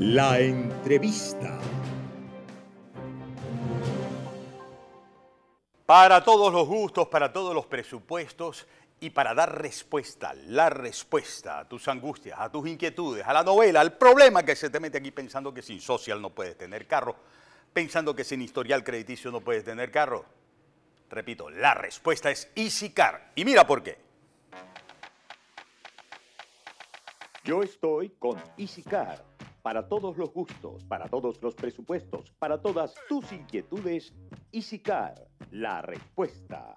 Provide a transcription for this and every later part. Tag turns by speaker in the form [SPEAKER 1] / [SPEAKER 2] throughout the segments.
[SPEAKER 1] La entrevista.
[SPEAKER 2] Para todos los gustos, para todos los presupuestos y para dar respuesta, la respuesta a tus angustias, a tus inquietudes, a la novela, al problema que se te mete aquí pensando que sin social no puedes tener carro, pensando que sin historial crediticio no puedes tener carro. Repito, la respuesta es EasyCar. Y mira por qué.
[SPEAKER 3] Yo estoy con EasyCar. Para todos los gustos, para todos los presupuestos, para todas tus inquietudes, EasyCar. La respuesta.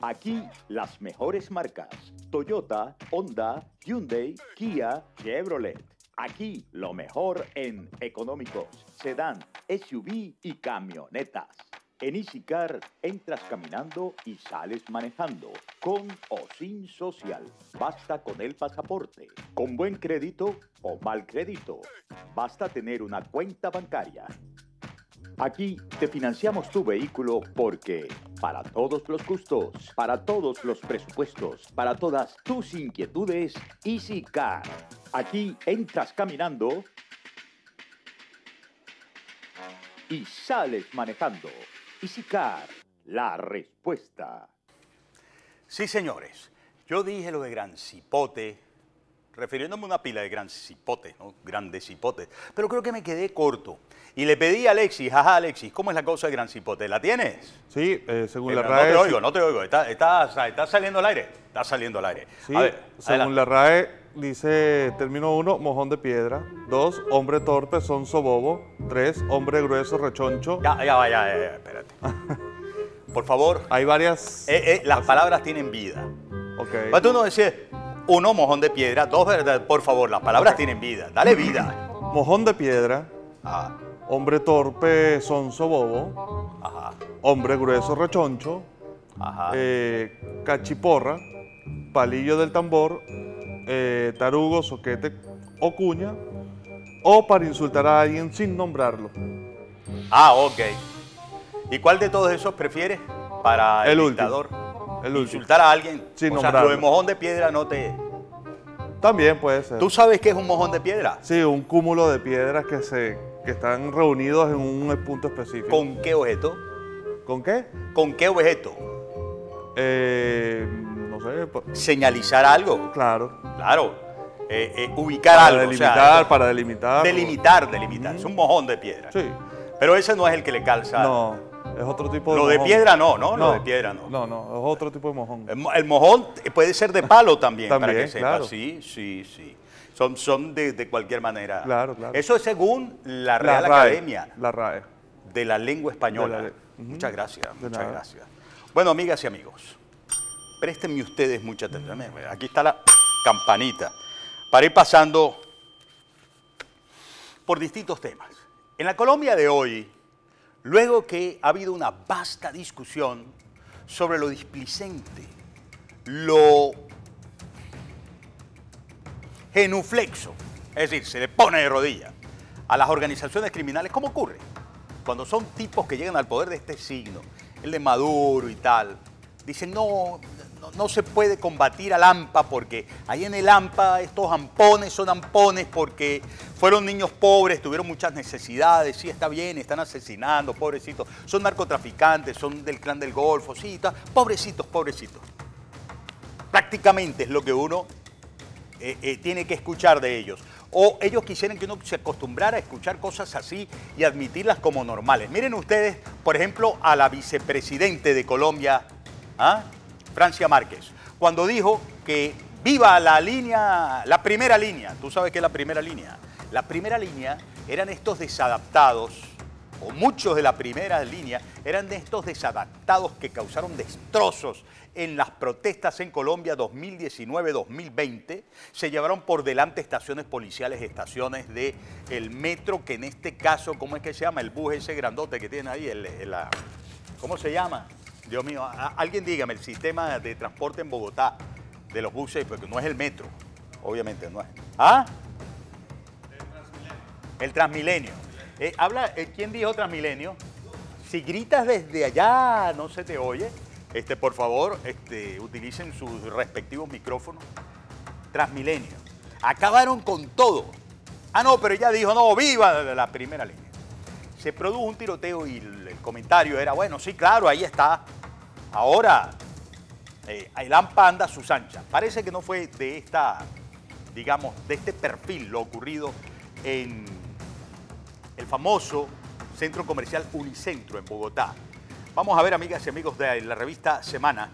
[SPEAKER 3] Aquí las mejores marcas. Toyota, Honda, Hyundai, Kia, Chevrolet. Aquí lo mejor en económicos, sedán, SUV y camionetas. En EasyCar entras caminando y sales manejando, con o sin social. Basta con el pasaporte, con buen crédito o mal crédito. Basta tener una cuenta bancaria. Aquí te financiamos tu vehículo porque para todos los gustos, para todos los presupuestos, para todas tus inquietudes, EasyCar. Aquí entras caminando y sales manejando. EasyCar, la respuesta.
[SPEAKER 2] Sí, señores. Yo dije lo de gran cipote, refiriéndome a una pila de gran cipote, ¿no? grandes cipotes, pero creo que me quedé corto. Y le pedí a Alexis, ajá Alexis, ¿cómo es la cosa de gran cipote? ¿La tienes?
[SPEAKER 4] Sí, eh, según
[SPEAKER 2] pero
[SPEAKER 4] la RAE...
[SPEAKER 2] No te oigo, no te oigo, está, está, está saliendo al aire, está saliendo al aire.
[SPEAKER 4] Sí,
[SPEAKER 2] a ver,
[SPEAKER 4] según
[SPEAKER 2] adelante.
[SPEAKER 4] la RAE dice, término 1, mojón de piedra, 2, hombre torpe, sonso bobo, 3, hombre grueso, rechoncho...
[SPEAKER 2] Ya, ya, va, ya, ya, ya espérate. Por favor.
[SPEAKER 4] Hay varias...
[SPEAKER 2] Eh, eh, las palabras tienen vida.
[SPEAKER 4] Ok.
[SPEAKER 2] Pero tú no decías, uno Mojón de piedra. dos, Verdad. Por favor, las palabras tienen vida. Dale vida.
[SPEAKER 4] Mojón de piedra. Hombre torpe, sonso, bobo.
[SPEAKER 2] Ajá.
[SPEAKER 4] Hombre grueso, rechoncho.
[SPEAKER 2] Ajá.
[SPEAKER 4] Eh, cachiporra. Palillo del tambor. Eh, tarugo, soquete o cuña. O para insultar a alguien sin nombrarlo.
[SPEAKER 2] Ah, ok. ¿Y cuál de todos esos prefieres para el,
[SPEAKER 4] el? Último. El.
[SPEAKER 2] Insultar a alguien.
[SPEAKER 4] Sin
[SPEAKER 2] o sea, lo de mojón de piedra no te...
[SPEAKER 4] También puede ser.
[SPEAKER 2] ¿Tú sabes qué es un mojón de piedra?
[SPEAKER 4] Sí, un cúmulo de piedras que, se, que están reunidos en un punto específico.
[SPEAKER 2] ¿Con qué objeto?
[SPEAKER 4] ¿Con qué?
[SPEAKER 2] ¿Con qué objeto?
[SPEAKER 4] Eh, no sé, pa-
[SPEAKER 2] Señalizar algo.
[SPEAKER 4] claro.
[SPEAKER 2] Claro. Eh, eh, ubicar
[SPEAKER 4] Para
[SPEAKER 2] algo. o sea,
[SPEAKER 4] delimitar, para delimitar.
[SPEAKER 2] delimitar, delimitar. Es un mojón de piedra.
[SPEAKER 4] Sí.
[SPEAKER 2] Pero ese no es el que le calza.
[SPEAKER 4] No, es otro tipo de
[SPEAKER 2] Lo de
[SPEAKER 4] mojón.
[SPEAKER 2] piedra no, ¿no? Lo de piedra no.
[SPEAKER 4] No, no, es otro tipo de mojón.
[SPEAKER 2] El mo- El mojón puede ser de palo también, para que sepas.
[SPEAKER 4] claro.
[SPEAKER 2] Sí, sí, sí. Son, son de, de cualquier manera.
[SPEAKER 4] Claro, claro.
[SPEAKER 2] Eso es según la
[SPEAKER 4] La
[SPEAKER 2] Real
[SPEAKER 4] RAE,
[SPEAKER 2] Academia
[SPEAKER 4] La RAE.
[SPEAKER 2] de la Lengua Española.
[SPEAKER 4] De la.
[SPEAKER 2] Muchas gracias,
[SPEAKER 4] De
[SPEAKER 2] muchas
[SPEAKER 4] nada.
[SPEAKER 2] gracias. Bueno, amigas y amigos, préstenme ustedes mucha atención. Aquí está la campanita para ir pasando por distintos temas. En la Colombia de hoy, luego que ha habido una vasta discusión sobre lo displicente, lo genuflexo, es decir, se le pone de rodillas a las organizaciones criminales, ¿cómo ocurre? Cuando son tipos que llegan al poder de este signo, el de Maduro y tal, dicen, no, no, se puede combatir al AMPA porque ahí en el AMPA estos ampones son ampones porque fueron niños pobres, tuvieron muchas necesidades, sí, está bien, están asesinando, pobrecitos, son narcotraficantes, son del clan del Golfo, sí, está, pobrecitos, pobrecitos. Prácticamente es lo que uno eh, eh, tiene que escuchar de ellos. O ellos quisieran que uno se acostumbrara a escuchar cosas así y admitirlas como normales. Miren ustedes, por ejemplo, a la vicepresidente de Colombia, ¿ah? Francia Márquez, cuando dijo que viva la línea, la primera línea. ¿Tú sabes qué es la primera línea? La primera línea eran estos desadaptados, o muchos de la primera línea, eran de estos desadaptados que causaron destrozos en las protestas en Colombia 2019-2020. Se llevaron por delante estaciones policiales, estaciones de el metro, que en este caso, ¿cómo es que se llama? El bus ese grandote que tiene ahí, el, el- la- ¿cómo se llama? Dios mío, alguien dígame, el sistema de transporte en Bogotá de los buses, porque no es el metro, obviamente no es. ¿Ah? El Transmilenio. Eh, habla, eh, ¿Quién dijo Transmilenio? Si gritas desde allá, no se te oye. Este, por favor, este, utilicen sus respectivos micrófonos. Transmilenio. Acabaron con todo. Ah, no, pero ella dijo, no, viva la primera línea. Se produjo un tiroteo y comentario era, bueno, sí, claro, ahí está. Ahora, eh, Ailán Panda, sus anchas. Parece que no fue de esta, digamos, de este perfil lo ocurrido en el famoso centro comercial Unicentro en Bogotá. Vamos a ver, amigas y amigos de la revista Semana.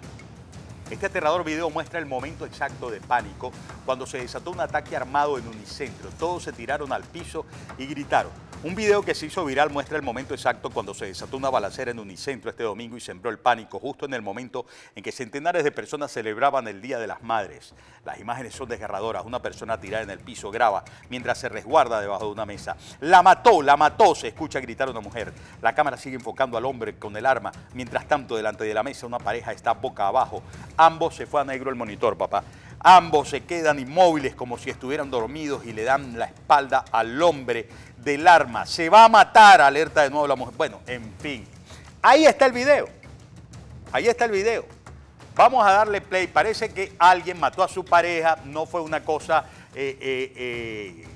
[SPEAKER 2] Este aterrador video muestra el momento exacto de pánico cuando se desató un ataque armado en Unicentro. Todos se tiraron al piso y gritaron. Un video que se hizo viral muestra el momento exacto cuando se desató una balacera en Unicentro este domingo y sembró el pánico justo en el momento en que centenares de personas celebraban el Día de las Madres. Las imágenes son desgarradoras. Una persona tirada en el piso graba mientras se resguarda debajo de una mesa. La mató, la mató, se escucha gritar una mujer. La cámara sigue enfocando al hombre con el arma. Mientras tanto, delante de la mesa una pareja está boca abajo. Ambos se fue a negro el monitor, papá. Ambos se quedan inmóviles como si estuvieran dormidos y le dan la espalda al hombre del arma. Se va a matar, alerta de nuevo la mujer. Bueno, en fin. Ahí está el video. Ahí está el video. Vamos a darle play. Parece que alguien mató a su pareja. No fue una cosa eh, eh, eh,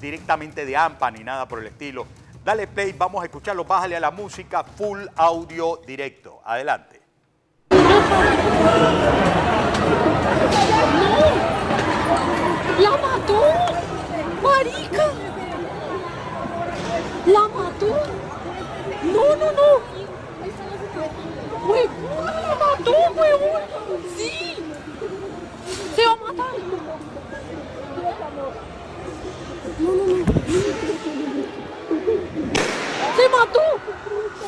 [SPEAKER 2] directamente de AMPA ni nada por el estilo. Dale play, vamos a escucharlo. Bájale a la música. Full audio directo. Adelante.
[SPEAKER 5] ¡La mató! ¡Marica! ¡La mató! ¡No, no, no! ¡Huevón! ¡La mató, huevón! ¡Sí! ¡Se va a matar! No, no, no. ¡Se mató!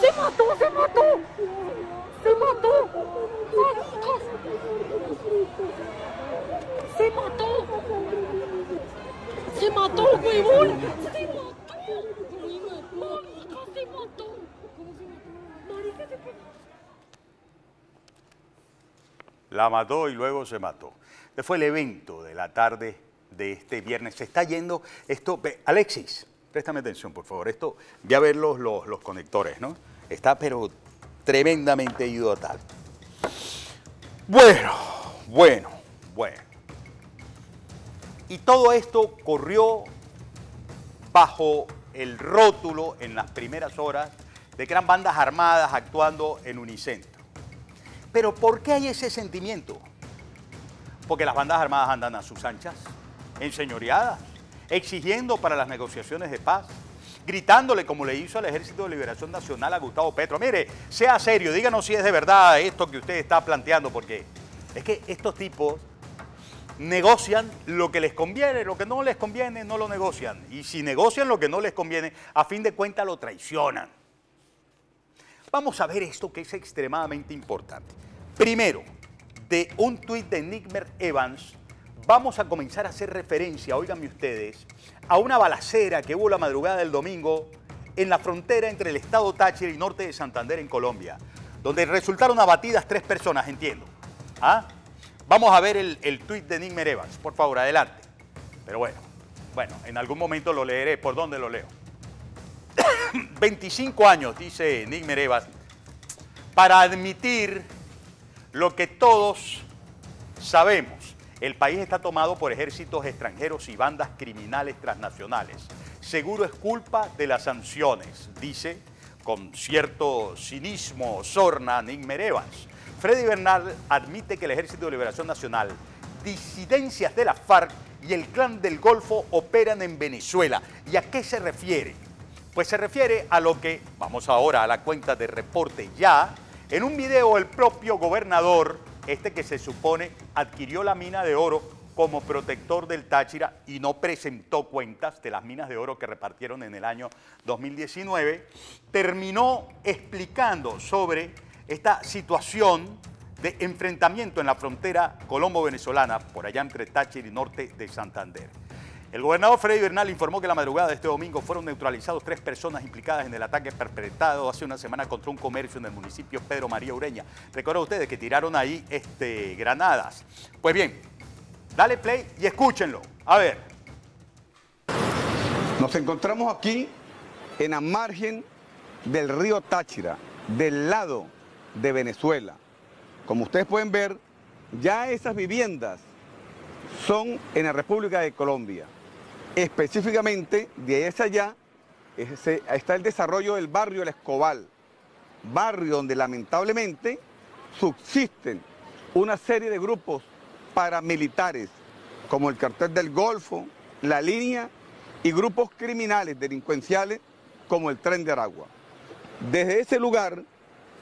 [SPEAKER 5] ¡Se mató! ¡Se mató! ¡Se mató! ¡Maricas! ¡Se mató! ¡Se mató, huevón! ¡Se mató! ¡Marica, se mató! ¡Marica, se mató!
[SPEAKER 2] La mató y luego se mató. Este fue el evento de la tarde de este viernes. Se está yendo esto. Alexis, préstame atención, por favor. Esto, voy a ver los, los, los conectores, ¿no? Está, pero tremendamente ido a tal. Bueno, bueno, bueno. Y todo esto corrió bajo el rótulo en las primeras horas de que eran bandas armadas actuando en Unicentro. Pero ¿por qué hay ese sentimiento? Porque las bandas armadas andan a sus anchas, enseñoreadas, exigiendo para las negociaciones de paz, gritándole como le hizo al Ejército de Liberación Nacional a Gustavo Petro. Mire, sea serio, díganos si es de verdad esto que usted está planteando, porque es que estos tipos negocian lo que les conviene, lo que no les conviene no lo negocian. Y si negocian lo que no les conviene, a fin de cuentas lo traicionan. Vamos a ver esto que es extremadamente importante. Primero, de un tuit de Nickmer Evans, vamos a comenzar a hacer referencia, óiganme ustedes, a una balacera que hubo la madrugada del domingo en la frontera entre el estado Táchira y norte de Santander en Colombia, donde resultaron abatidas tres personas, entiendo. ¿Ah? Vamos a ver el, el tuit de Nickmer Evans, por favor, adelante. Pero bueno, bueno, en algún momento lo leeré. ¿Por dónde lo leo? 25 años, dice Nick Merevas, para admitir lo que todos sabemos. El país está tomado por ejércitos extranjeros y bandas criminales transnacionales. Seguro es culpa de las sanciones, dice con cierto cinismo sorna Nick Merevas. Freddy Bernal admite que el Ejército de Liberación Nacional, disidencias de la FARC y el Clan del Golfo operan en Venezuela. ¿Y a qué se refiere? Pues se refiere a lo que, vamos ahora a la cuenta de reporte ya, en un video el propio gobernador, este que se supone adquirió la mina de oro como protector del Táchira y no presentó cuentas de las minas de oro que repartieron en el año 2019, terminó explicando sobre esta situación de enfrentamiento en la frontera colombo-venezolana, por allá entre Táchira y norte de Santander. El gobernador Freddy Bernal informó que la madrugada de este domingo fueron neutralizados tres personas implicadas en el ataque perpetrado hace una semana contra un comercio en el municipio Pedro María Ureña. Recuerden ustedes que tiraron ahí este, granadas. Pues bien, dale play y escúchenlo. A ver.
[SPEAKER 6] Nos encontramos aquí en la margen del río Táchira, del lado de Venezuela. Como ustedes pueden ver, ya esas viviendas son en la República de Colombia. Específicamente, de ese allá, está el desarrollo del barrio El Escobal, barrio donde lamentablemente subsisten una serie de grupos paramilitares, como el cartel del Golfo, la línea y grupos criminales delincuenciales como el tren de Aragua. Desde ese lugar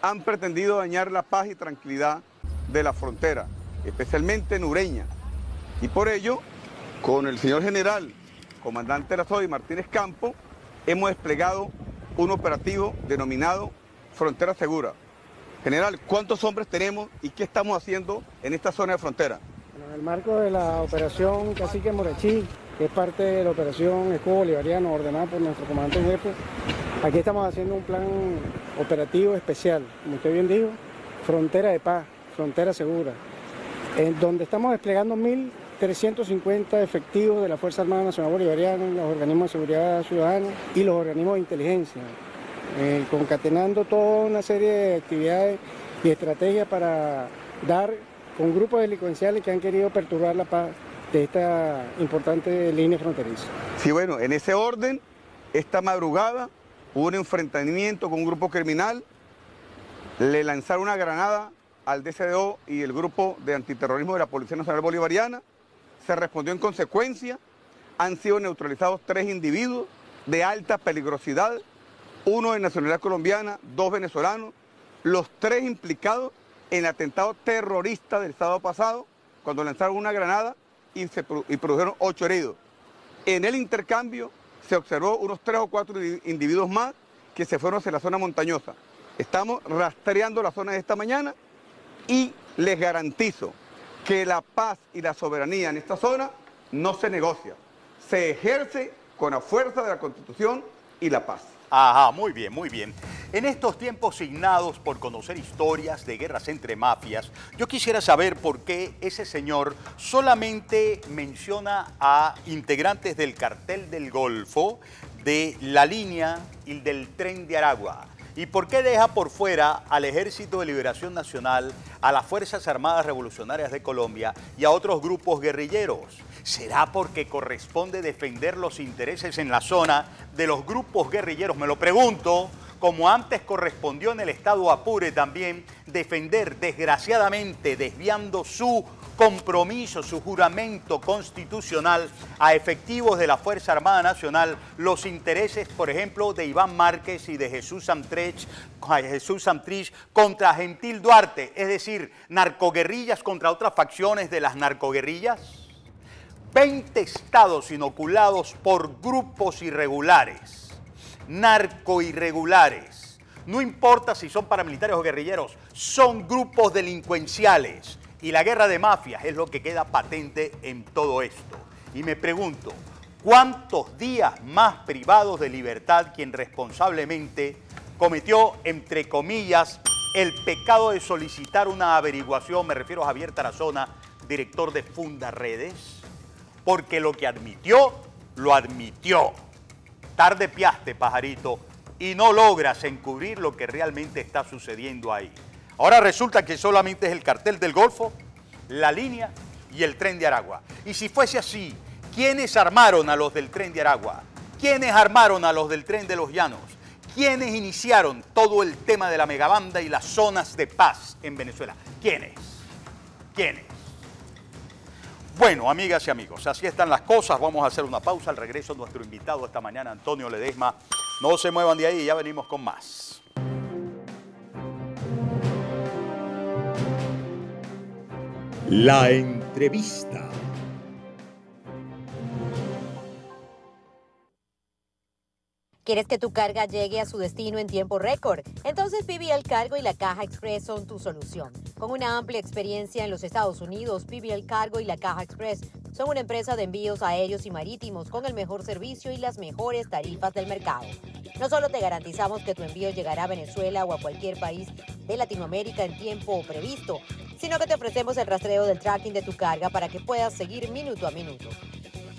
[SPEAKER 6] han pretendido dañar la paz y tranquilidad de la frontera, especialmente en Ureña. Y por ello, con el señor general, comandante Razoy Martínez Campo, hemos desplegado un operativo denominado Frontera Segura. General, ¿cuántos hombres tenemos y qué estamos haciendo en esta zona de frontera?
[SPEAKER 7] En el marco de la operación Cacique Morachí, que es parte de la operación Escudo Bolivariano ordenada por nuestro comandante jefe, aquí estamos haciendo un plan operativo especial, como usted bien dijo, frontera de paz, frontera segura, en donde estamos desplegando 1.350 efectivos de la Fuerza Armada Nacional Bolivariana, los organismos de seguridad ciudadana y los organismos de inteligencia, eh, concatenando toda una serie de actividades y estrategias para dar con grupos delincuenciales que han querido perturbar la paz de esta importante línea fronteriza.
[SPEAKER 6] Sí, bueno, en ese orden, esta madrugada hubo un enfrentamiento con un grupo criminal, le lanzaron una granada al DCDO y el grupo de antiterrorismo de la Policía Nacional Bolivariana, se respondió en consecuencia, han sido neutralizados tres individuos de alta peligrosidad, uno de nacionalidad colombiana, dos venezolanos, los tres implicados en el atentado terrorista del sábado pasado, cuando lanzaron una granada y, se, produjeron ocho heridos. En el intercambio se observó unos tres o cuatro indi- individuos más que se fueron hacia la zona montañosa. Estamos rastreando la zona de esta mañana y les garantizo que la paz y la soberanía en esta zona no se negocia, se ejerce con la fuerza de la Constitución y la paz.
[SPEAKER 2] Ajá, muy bien, muy bien. En estos tiempos signados por conocer historias de guerras entre mafias, yo quisiera saber por qué ese señor solamente menciona a integrantes del cartel del Golfo, de la línea y del tren de Aragua. ¿Y por qué deja por fuera al Ejército de Liberación Nacional, a las Fuerzas Armadas Revolucionarias de Colombia y a otros grupos guerrilleros? ¿Será porque corresponde defender los intereses en la zona de los grupos guerrilleros? Me lo pregunto, como antes correspondió en el Estado Apure también defender desgraciadamente, desviando su compromiso, su juramento constitucional a efectivos de la Fuerza Armada Nacional, los intereses, por ejemplo, de Iván Márquez y de Jesús Santrich, Jesús Santrich contra Gentil Duarte, es decir, narcoguerrillas contra otras facciones de las narcoguerrillas. 20 estados inoculados por grupos irregulares, narcoirregulares. No importa si son paramilitares o guerrilleros, son grupos delincuenciales. Y la guerra de mafias es lo que queda patente en todo esto. Y me pregunto, ¿cuántos días más privados de libertad quien responsablemente cometió, entre comillas, el pecado de solicitar una averiguación? Me refiero a Javier Tarazona, director de Funda Redes porque lo que admitió, lo admitió. Tarde piaste, pajarito, y no logras encubrir lo que realmente está sucediendo ahí. Ahora resulta que solamente es el cartel del Golfo, la línea y el tren de Aragua. Y si fuese así, ¿quiénes armaron a los del tren de Aragua? ¿Quiénes armaron a los del tren de los Llanos? ¿Quiénes iniciaron todo el tema de la megabanda y las zonas de paz en Venezuela? ¿Quiénes? ¿Quiénes? Bueno, amigas y amigos, así están las cosas. Vamos a hacer una pausa. Al regreso, nuestro invitado esta mañana, Antonio Ledesma. No se muevan de ahí, ya venimos con más.
[SPEAKER 1] La entrevista.
[SPEAKER 8] ¿Quieres que tu carga llegue a su destino en tiempo récord? Entonces PBL Cargo y la Caja Express son tu solución. Con una amplia experiencia en los Estados Unidos, PBL Cargo y la Caja Express son una empresa de envíos aéreos y marítimos con el mejor servicio y las mejores tarifas del mercado. No solo te garantizamos que tu envío llegará a Venezuela o a cualquier país de Latinoamérica en tiempo previsto, sino que te ofrecemos el rastreo del tracking de tu carga para que puedas seguir minuto a minuto.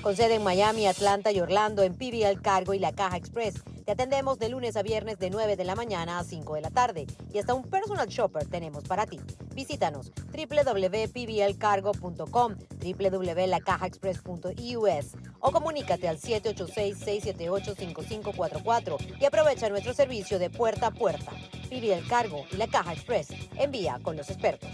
[SPEAKER 8] Con sede en Miami, Atlanta y Orlando en PBL Cargo y la Caja Express, te Te atendemos de lunes a viernes de 9 de la mañana a 5 de la tarde y hasta un personal shopper tenemos para ti. Visítanos www.pblcargo.com, www.lacajaexpress.us o comunícate al 786-678-5544 y aprovecha nuestro servicio de puerta a puerta. PBL Cargo y la Caja Express. Envía con los expertos.